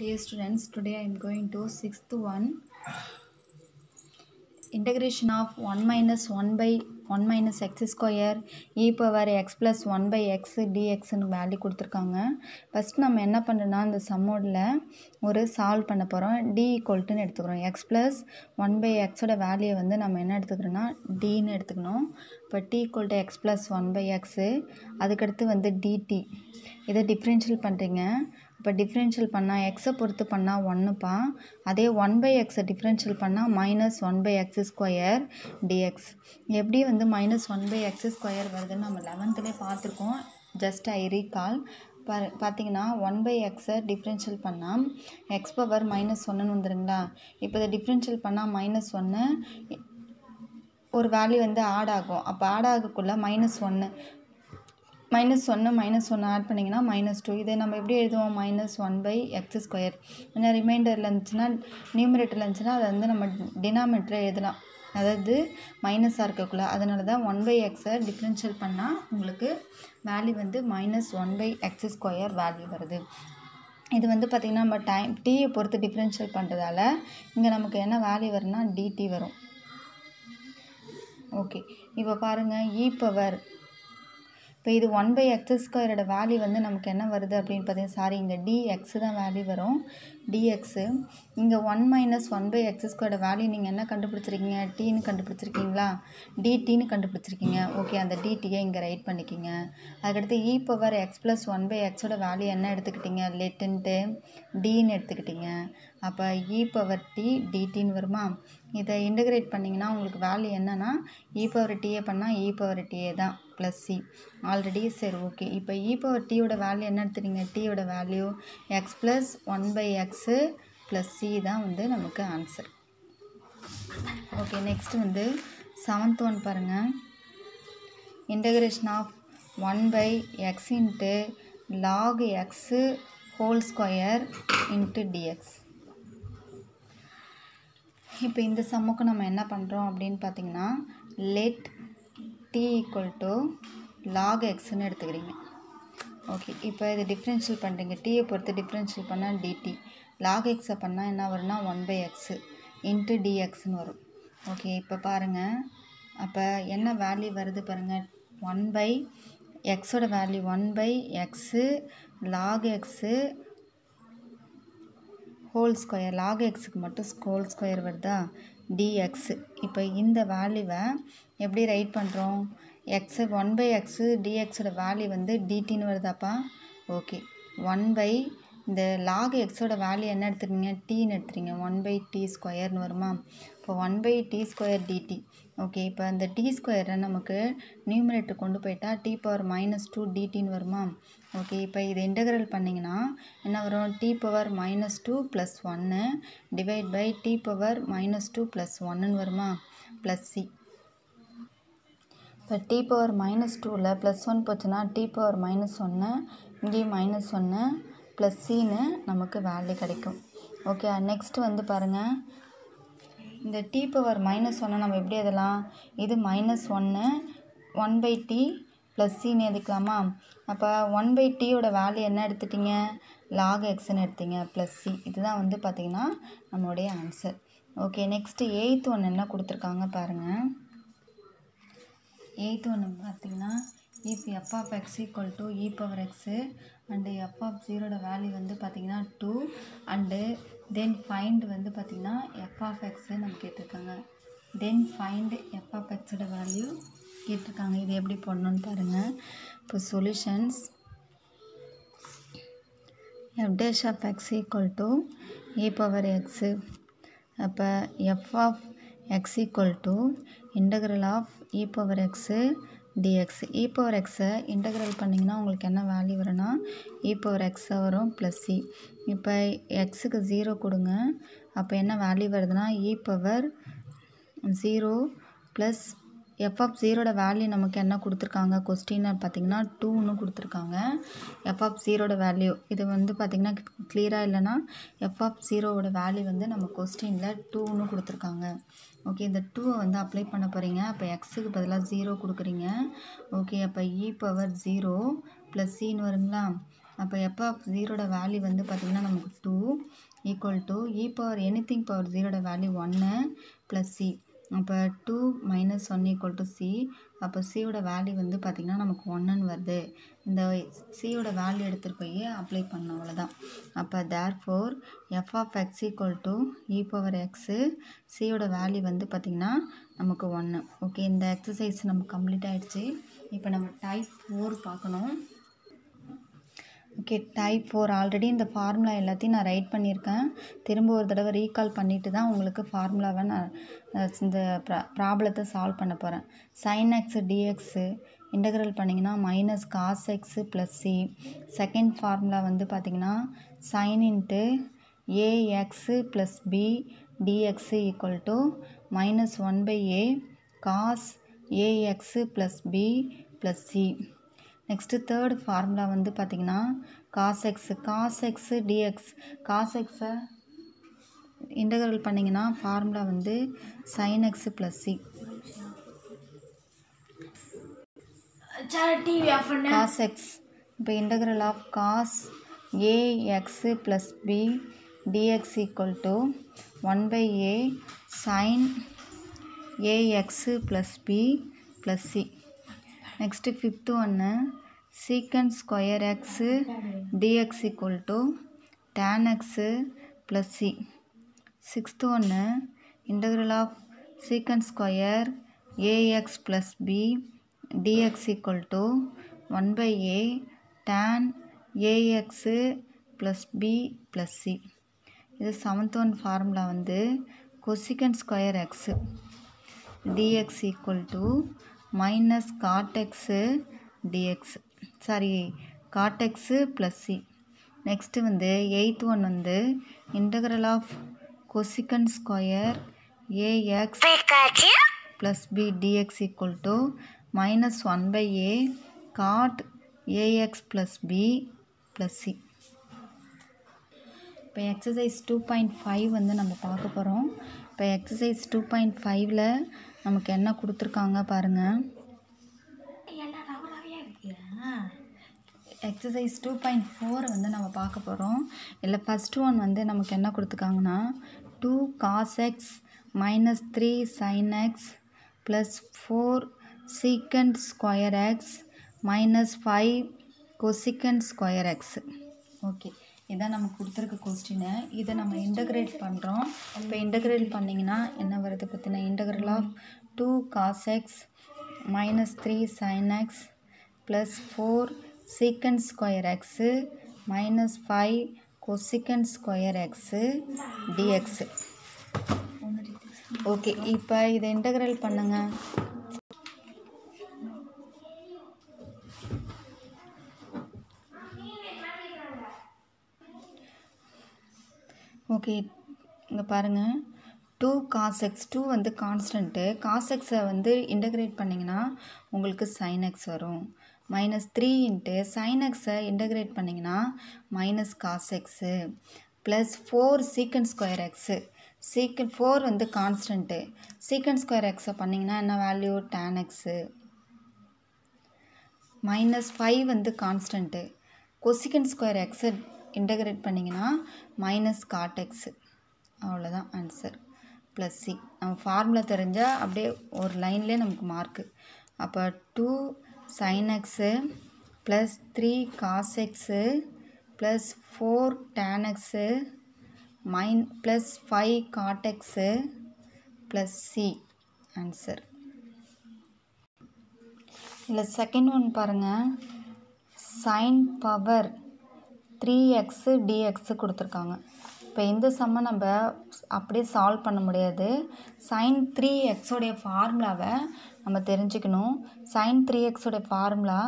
Dear students, today I am going to sixth one. Integration of 1 minus 1 by 1 minus x square e power x plus 1 by x dxன்னு value கொடுத்துருக்காங்க. First நம்ம என்ன பண்ணுறோன்னா அந்த சம்மோடில் ஒரு solve பண்ண போகிறோம் டி ஈக்குவல்ட்டுன்னு எடுத்துக்கிறோம். எக்ஸ் ப்ளஸ் ஒன் பை எக்ஸோட வேல்யூ வந்து நம்ம என்ன எடுத்துக்கிறோன்னா டின்னு எடுத்துக்கணும். இப்போ T equal to x plus one by x அதுக்கடுத்து வந்து டிடி இதை டிஃப்ரென்ஷியல் பண்ணுறீங்க இப்போ டிஃப்ரென்ஷியல் பண்ணால் எக்ஸை பொறுத்து பண்ணால் ஒன்றுப்பா அதே ஒன் பை எக்ஸை டிஃப்ரென்ஷியல் பண்ணால் minus one by x square dx எப்படி வந்து minus one by x square வருதுன்னு நம்ம லெவன்த்துலேயே பார்த்துருக்கோம். ஜஸ்ட் ஐ ரீகால் பா பார்த்தீங்கன்னா ஒன் பை எக்ஸை டிஃப்ரென்ஷியல் பண்ணால் எக்ஸ் பவர் மைனஸ் ஒன்றுன்னு வந்துருங்களா? இப்போ இதை டிஃப்ரென்ஷியல் பண்ணால் மைனஸ் ஒன்று ஒரு வேல்யூ வந்து ஆட் ஆகும். அப்போ ஆட் ஆகக்குள்ளே மைனஸ் ஒன்று மைனஸ் ஒன்று மைனஸ் ஒன்று ஆட் பண்ணிங்கன்னா மைனஸ் டூ இதை நம்ம எப்படி எழுதுவோம்? Minus one by x square ஏன்னா ரிமைண்டரில் இருந்துச்சுன்னா நியூமரேட்டரில் இருந்துச்சுன்னா அதை வந்து நம்ம டினாமேட்டரில் எழுதலாம். அதாவது மைனஸாக இருக்கக்குள்ள. அதனால தான் ஒன் பை எக்ஸை டிஃப்ரென்ஷியல் பண்ணால் உங்களுக்கு வேல்யூ வந்து minus one by x square value வருது. இது வந்து பார்த்திங்கன்னா நம்ம டைம் டீயை பொறுத்து டிஃப்ரென்ஷியல் பண்ணுறதால இங்கே நமக்கு என்ன வேல்யூ வரும்னா டிடி வரும். ஓகே இப்போ பாருங்கள் இ e பவர் இப்போ இது ஒன் பை எக்ஸ் ஸ்கொயரோட வேல்யூ வந்து நமக்கு என்ன வருது அப்படின்னு பார்த்தீங்கன்னா சாரி இங்கே டிஎக்ஸ் தான் வேல்யூ வரும். டிஎக்ஸு இங்கே one minus one by x ஸ்கொயரோட வேல்யூ நீங்கள் என்ன கண்டுபிடிச்சிருக்கீங்க? டீன்னு கண்டுபிடிச்சிருக்கீங்களா? டிடின்னு கண்டுபிடிச்சிருக்கீங்க. ஓகே அந்த டிடியை இங்கே ரைட் பண்ணிக்கிங்க. அதுக்கடுத்து e power x plus one by எக்ஸோட வேல்யூ என்ன எடுத்துக்கிட்டீங்க? லெட்டுன்ட்டு டின்னு எடுத்துக்கிட்டீங்க. அப்போ இ e பவர் டி டிடின்னு வருமா? இதை இன்டகிரேட் பண்ணிங்கன்னா உங்களுக்கு வேல்யூ என்னென்னா இ பவர் டிஏ பண்ணால் இ பவர் டிஏ தான். ப்ளஸ் சி ஆல்ரெடி சரி ஓகே இப்போ இ பவர் வேல்யூ என்ன எடுத்துறீங்க? டீயோட value x plus one by x plus C தான் வந்து நமக்கு ஆன்சர் ஓகே நெக்ஸ்ட் வந்து செவன்த் ஒன் பாருங்கள் integration of one by x into log x whole square into dx இப்போ இந்த சம்முக்கு நம்ம என்ன பண்ணுறோம் அப்படின்னு பார்த்தீங்கன்னா let T equal to log எக்ஸ்ன்னு எடுத்துக்கிறீங்க. ஓகே இப்போ இது டிஃப்ரென்ஷியல் பண்ணுறீங்க டீயை பொறுத்து டிஃப்ரென்ஷியல் பண்ணால் டிடி லாக் எக்ஸை பண்ணால் என்ன வரும்னா ஒன் பை எக்ஸு இன்ட்டு டிஎக்ஸ்னு வரும். ஓகே இப்போ பாருங்கள் அப்போ என்ன வேல்யூ வருது பாருங்கள் ஒன் பை எக்ஸோட value one by x log x whole square log எக்ஸுக்கு மட்டும் ஹோல் ஸ்கொயர் வருதா? டிஎக்ஸு இப்போ இந்த வேல்யூவை எப்படி ரைட் பண்ணுறோம் எக்ஸு ஒன் பை எக்ஸு டிஎக்ஸோட வேல்யூ வந்து டிடின்னு வருதாப்பா? ஓகே ஒன் பை இந்த லாக் எக்ஸோட வேல்யூ என்ன எடுத்துருக்கீங்க டீன்னு எடுத்துறீங்க ஒன் பை டி ஸ்கொயர்னு வருமா? இப்போ one by T square dt okay இப்போ அந்த டி ஸ்கொயரை நமக்கு நியூமரேட்டர் கொண்டு போயிட்டா டி பவர் மைனஸ் டூ டிடின்னு வருமா? ஓகே இப்போ இதை இன்டகிரல் பண்ணிங்கன்னா என்ன வரும்? T power minus two plus ஒன்று divide by T power minus two plus ஒன்றுன்னு வருமா? ப்ளஸ் சி இப்போ டி பவர் மைனஸ் டூவில் ப்ளஸ் ஒன் போச்சுன்னா டி பவர் மைனஸ் ஒன்று இங்கேயும் மைனஸ் ஒன்று ப்ளஸ் சின்னு நமக்கு வேல்யூ கிடைக்கும். ஓகே நெக்ஸ்ட் வந்து பாருங்கள் இந்த டி பவர் மைனஸ் ஒன்று நம்ம எப்படி அதெல்லாம் இது மைனஸ் ஒன்று ஒன் பை டி ப்ளஸ் சின்னு எதுக்கலாமா அப்போ ஒன் பை டீயோட வேல்யூ என்ன எடுத்துட்டிங்க? லாக் எக்ஸ்ன்னு எடுத்தீங்க ப்ளஸ் சி இதுதான் வந்து பார்த்திங்கன்னா நம்மளுடைய ஆன்சர் ஓகே நெக்ஸ்ட்டு எயித்து ஒன்று என்ன கொடுத்துருக்காங்க பாருங்கள் எயித்து ஒன்று பார்த்திங்கன்னா if f of x equal to e power x and f of ஜீரோட value வந்து பார்த்திங்கன்னா டூ அண்டு தென் ஃபைண்ட் வந்து பார்த்திங்கன்னா எஃப் ஆஃப் எக்ஸு நம்ம கேட்டிருக்காங்க. தென் ஃபைண்ட் எஃப் ஆஃப் எக்ஸோட வேல்யூ கேட்டிருக்காங்க. இது எப்படி பண்ணணும்னு பாருங்கள் இப்போ solutions f dash of x equal to e power x அப்போ f of x equal to integral of e power x dx e power எக்ஸை இன்டகிரல் பண்ணிங்கன்னா உங்களுக்கு என்ன வேல்யூ வரும்னா இ பவர் எக்ஸாக வரும் ப்ளஸ் சி இப்போ எக்ஸுக்கு ஜீரோ கொடுங்க. அப்போ என்ன வேல்யூ வருதுன்னா e power zero plus f of ஜீரோட value நமக்கு என்ன கொடுத்துருக்காங்க? கொஸ்டின்னு பார்த்தீங்கன்னா டூன்னு கொடுத்துருக்காங்க. எஃப் ஆஃப் ஜீரோட வேல்யூ இது வந்து பார்த்திங்கன்னா கிளியராக இல்லைன்னா எஃப் ஆஃப் ஜீரோவோட வேல்யூ வந்து நம்ம கொஸ்டினில் டூன்னு கொடுத்துருக்காங்க. ஓகே இந்த டூவை வந்து அப்ளை பண்ண போகிறீங்க அப்போ எக்ஸுக்கு பதிலாக ஜீரோ கொடுக்குறீங்க. ஓகே அப்போ இ பவர் ஜீரோ ப்ளஸ் சின்னு வருங்களா? அப்போ எஃப் ஆஃப் ஜீரோட வேல்யூ வந்து பார்த்திங்கன்னா நமக்கு two equal to e power anything power ஜீரோட value ஒன்று ப்ளஸ் சி அப்போ two minus one equal to C அப்போ சியோட வேல்யூ வந்து பார்த்திங்கன்னா நமக்கு ஒன்றுன்னு வருது. இந்த சியோட வேல்யூ எடுத்துகிட்டு போய் அப்ளை பண்ணோம் அவ்வளோதான் அப்போ therefore f of x equal to e power x சியோட வேல்யூ வந்து பார்த்திங்கன்னா நமக்கு ஒன்று ஓகே இந்த எக்ஸசைஸ் நமக்கு கம்ப்ளீட் ஆகிடுச்சு இப்போ நம்ம டைப் ஃபோர் பார்க்கணும். ஓகே டைப் ஃபோர் ஆல்ரெடி இந்த ஃபார்முலா எல்லாத்தையும் நான் ரைட் பண்ணியிருக்கேன். திரும்ப ஒரு தடவை ரீகால் பண்ணிவிட்டு தான் உங்களுக்கு ஃபார்முலாவை நான் இந்த ப்ரா ப்ராப்ளத்தை சால்வ் பண்ண போகிறேன் சைன் எக்ஸு டிஎக்ஸு இன்டகிரல் பண்ணிங்கன்னா minus cos x plus C second formula வந்து பார்த்திங்கன்னா sine into ax plus b dx equal to minus one by a cos ax plus b plus C next third formula வந்து பார்த்திங்கன்னா cos x cos x dx cos எக்ஸை integral பண்ணிங்கன்னா formula வந்து sine x plus C cos x இப்போ integral of cos a x plus b dx equal to one by a sine ax plus b plus C next fifth ஒன்று. Secant square x dx equal to tan x plus C sixth ஒன்று. Integral of secant square ax plus b dx equal to one by a tan ax plus b plus C இது seventh one formula வந்து cosecant square x dx equal to minus cot x dx sorry cot x plus C next வந்து eighth one வந்து integral of cosecant square ax plus b dx equal to minus one by a cot ax plus b plus C இப்போ exercise two point five வந்து நம்ம பார்க்க போகிறோம் இப்போ exercise two point ஃபைவ்ல நமக்கு என்ன கொடுத்துருக்காங்க பாருங்கள் எக்ஸசைஸ் டூ பாயிண்ட் ஃபோர் வந்து நம்ம பார்க்க போகிறோம் இல்லை ஃபஸ்ட் ஒன் வந்து நமக்கு என்ன கொடுத்துருக்காங்கன்னா two cos x minus three sine x plus four secant square x minus five cosecant square x okay இதான் நமக்கு கொடுத்துருக்க கொஸ்டின் இதை நம்ம இன்டகிரேட் பண்ணுறோம் இப்போ இன்டகிரேட் பண்ணிங்கன்னா என்ன வருது பார்த்தீங்கன்னா integral of two cos x minus three sine x plus four secant square x minus five cosecant square x dx okay இப்போ இதை இன்டகிரல் பண்ணுங்க. ஓகே. இங்கே பாருங்கள் டூ காஸ் எக்ஸ் டூ வந்து கான்ஸ்டன்ட்டு காஸ் எக்ஸை வந்து இன்டகிரேட் பண்ணிங்கன்னா உங்களுக்கு சைன் எக்ஸ் வரும். மைனஸ் த்ரீ இன்ட்டு சைன் எக்ஸை இன்டகிரேட் பண்ணிங்கன்னா minus cos x plus four secant square x secant four வந்து கான்ஸ்டன்ட்டு சீக்கண்ட் ஸ்கொயர் எக்ஸை பண்ணிங்கன்னா என்ன value tan x minus five வந்து கான்ஸ்டன்ட்டு கொசிக்கன் ஸ்கொயர் எக்ஸை இன்டகிரேட் பண்ணிங்கன்னா மைனஸ் காட்டெக்ஸு அவ்வளோதான் ஆன்சர் ப்ளஸ் சி நம்ம ஃபார்முலா தெரிஞ்சால் அப்படியே ஒரு லைன்லேயே நமக்கு மார்க்கு அப்போ two sine x plus three cos x plus four tan x minus plus five cot x plus C answer இல்லை செகண்ட் ஒன் பாருங்கள் sine power three x dx கொடுத்துருக்காங்க. இப்போ இந்த சம்மை நம்ம அப்படியே சால்வ் பண்ண முடியாது. சைன் த்ரீ எக்ஸோடைய ஃபார்முலாவை நம்ம தெரிஞ்சுக்கணும். Sine three எக்ஸோடைய formula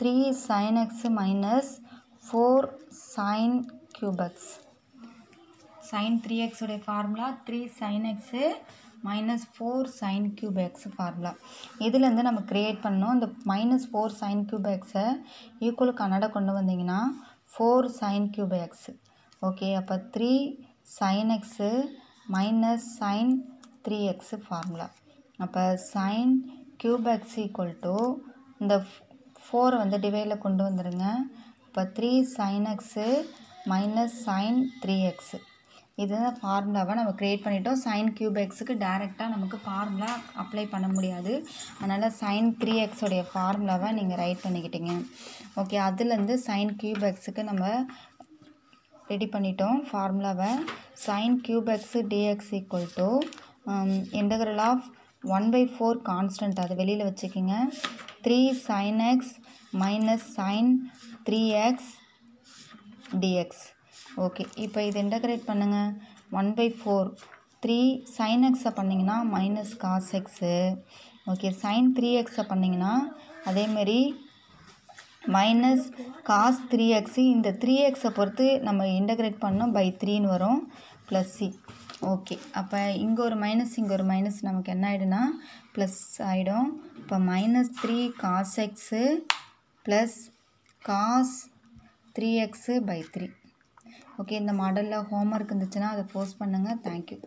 three sine x minus four sine cube x sine three எக்ஸோடைய formula three sine x minus four sine cube x formula இதுலேருந்து நம்ம க்ரியேட் பண்ணணும். இந்த மைனஸ் ஃபோர் சைன் கியூப் எக்ஸை ஈக்குவல் கன்னடா கொண்டு வந்தீங்கன்னா four sine cube x okay அப்போ three sine x minus sine three x formula அப்போ sine cube x equal to இந்த ஃபோரை வந்து டிவைடில் கொண்டு வந்துடுங்க இப்போ three sine x minus sine three x இதுதான் ஃபார்முலாவை நம்ம க்ரியேட் பண்ணிட்டோம். சைன் கியூப் எக்ஸுக்கு டேரெக்டாக நமக்கு ஃபார்முலா அப்ளை பண்ண முடியாது. அதனால் சைன் த்ரீ எக்ஸோடைய ஃபார்முலாவை நீங்கள் ரைட் பண்ணிக்கிட்டீங்க. ஓகே அதுலேருந்து சைன் கியூப் எக்ஸுக்கு நம்ம ரெடி பண்ணிட்டோம் ஃபார்முலாவை sine cube x d x equal to integral of one by four constant அது வெளியில் வச்சுக்கிங்க. Three sine x minus sine three x d x okay இப்போ இது இன்டகிரேட் பண்ணுங்கள் one by four three sine எக்ஸை பண்ணிங்கன்னா minus cos x okay sine three எக்ஸை பண்ணிங்கன்னா அதேமாரி மைனஸ் காஸ் த்ரீ எக்ஸு இந்த த்ரீ எக்ஸை பொறுத்து நம்ம இன்டகிரேட் பண்ணோம் பை த்ரீன்னு வரும் ப்ளஸ் சி ஓகே அப்போ இங்கே ஒரு மைனஸ் இங்கே ஒரு மைனஸ் நமக்கு என்ன ஆகிடும்னா ப்ளஸ் ஆகிடும் இப்போ minus three cos x plus cos three x by three okay இந்த மாடலில் ஹோம்ஒர்க் இருந்துச்சுன்னா அதை போஸ்ட் பண்ணுங்கள் தேங்க்யூ